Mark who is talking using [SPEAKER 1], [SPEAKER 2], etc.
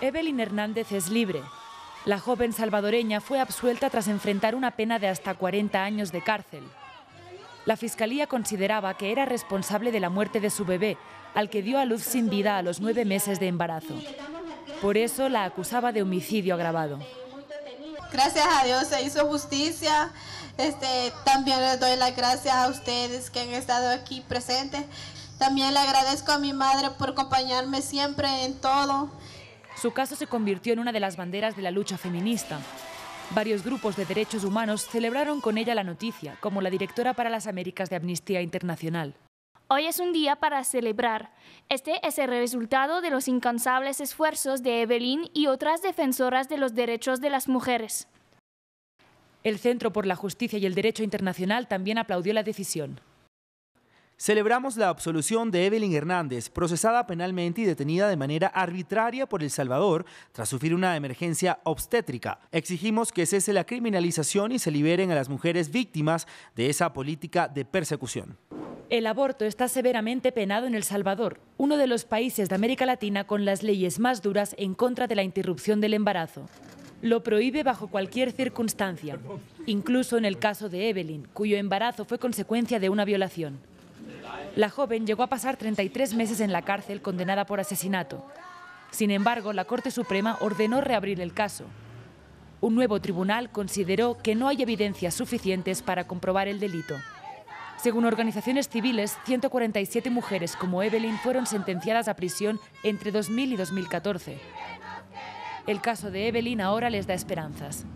[SPEAKER 1] Evelyn Hernández es libre. La joven salvadoreña fue absuelta tras enfrentar una pena de hasta 40 años de cárcel. La fiscalía consideraba que era responsable de la muerte de su bebé, al que dio a luz sin vida a los nueve meses de embarazo. Por eso la acusaba de homicidio agravado.
[SPEAKER 2] Gracias a Dios se hizo justicia. Este, también les doy las gracias a ustedes que han estado aquí presentes. También le agradezco a mi madre por acompañarme siempre en todo.
[SPEAKER 1] Su caso se convirtió en una de las banderas de la lucha feminista. Varios grupos de derechos humanos celebraron con ella la noticia, como la directora para las Américas de Amnistía Internacional.
[SPEAKER 3] Hoy es un día para celebrar. Este es el resultado de los incansables esfuerzos de Evelyn y otras defensoras de los derechos de las mujeres.
[SPEAKER 1] El Centro por la Justicia y el Derecho Internacional también aplaudió la decisión.
[SPEAKER 4] Celebramos la absolución de Evelyn Hernández, procesada penalmente y detenida de manera arbitraria por El Salvador tras sufrir una emergencia obstétrica. Exigimos que cese la criminalización y se liberen a las mujeres víctimas de esa política de persecución.
[SPEAKER 1] El aborto está severamente penado en El Salvador, uno de los países de América Latina con las leyes más duras en contra de la interrupción del embarazo. Lo prohíbe bajo cualquier circunstancia, incluso en el caso de Evelyn, cuyo embarazo fue consecuencia de una violación. La joven llegó a pasar 33 meses en la cárcel condenada por asesinato. Sin embargo, la Corte Suprema ordenó reabrir el caso. Un nuevo tribunal consideró que no hay evidencias suficientes para comprobar el delito. Según organizaciones civiles, 147 mujeres como Evelyn fueron sentenciadas a prisión entre 2000 y 2014. El caso de Evelyn ahora les da esperanzas.